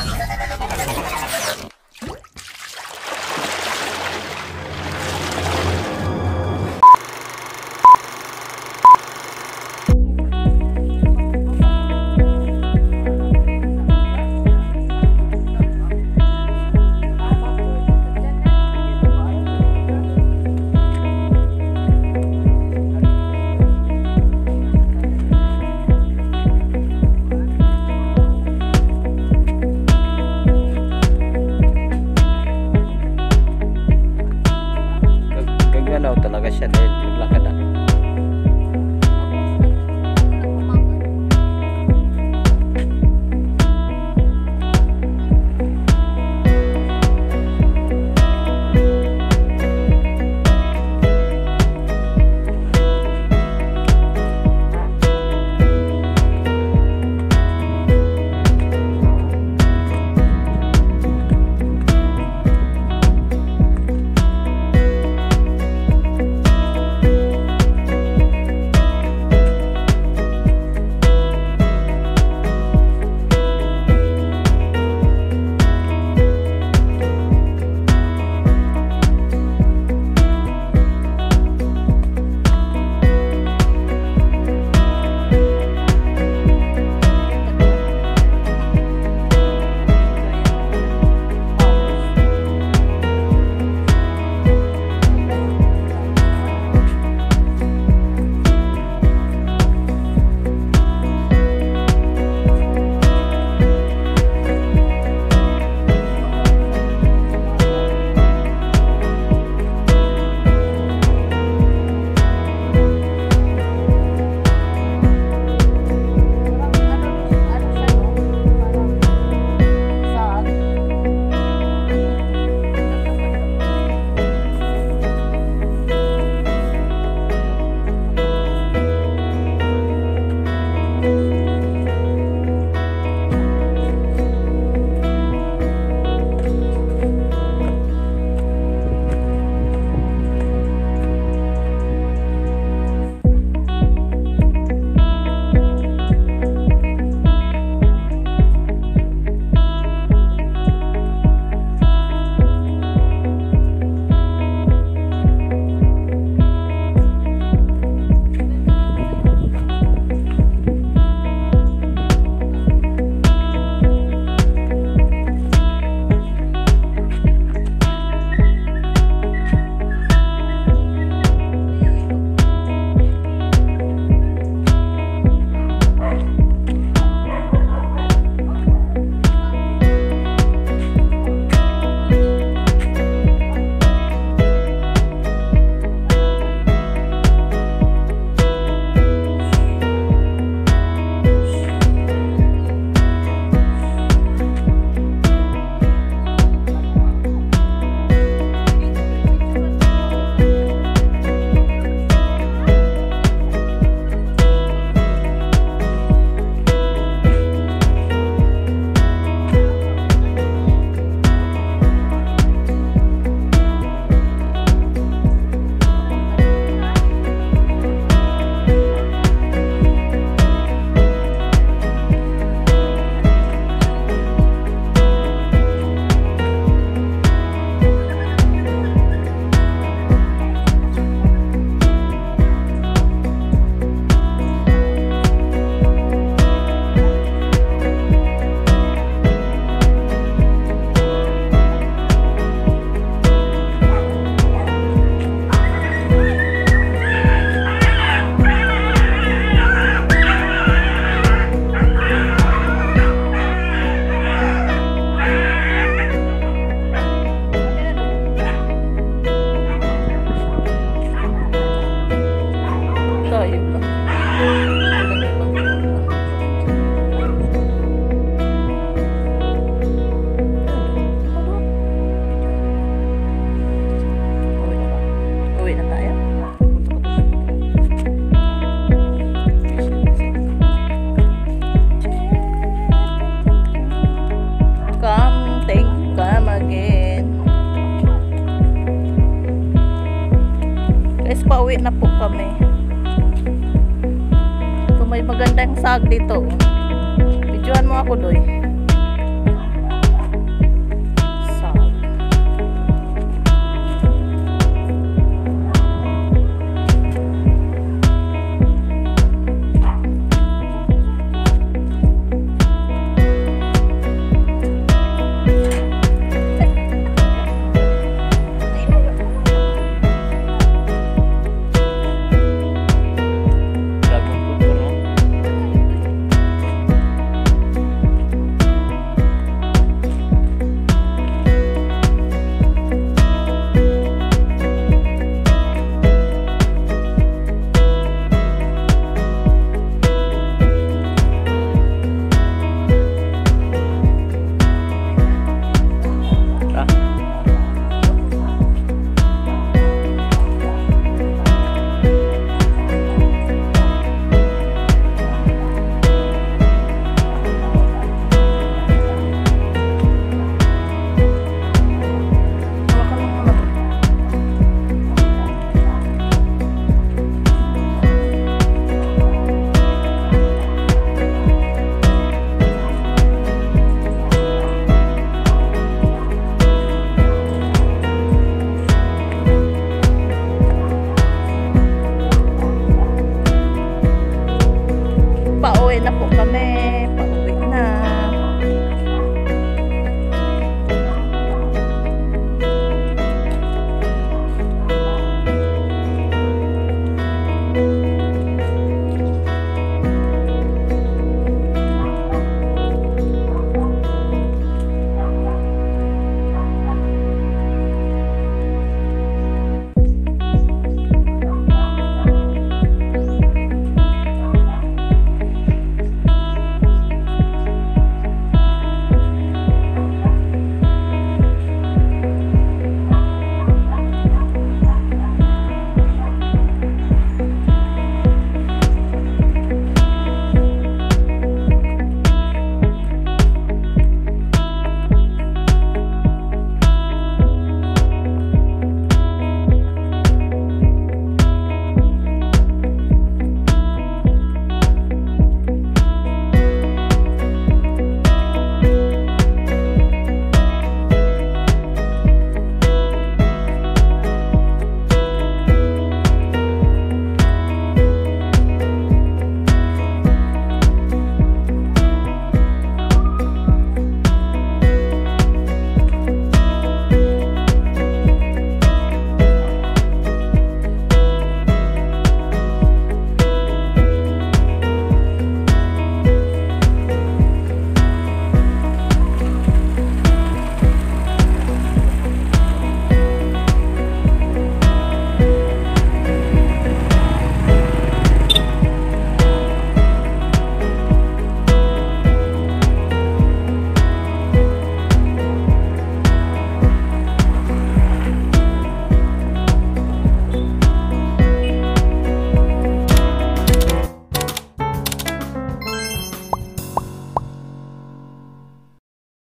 hermano. Pauwi na po kami. So may magandang sag dito. Videoan mo ako doy. กระผมกก็แม่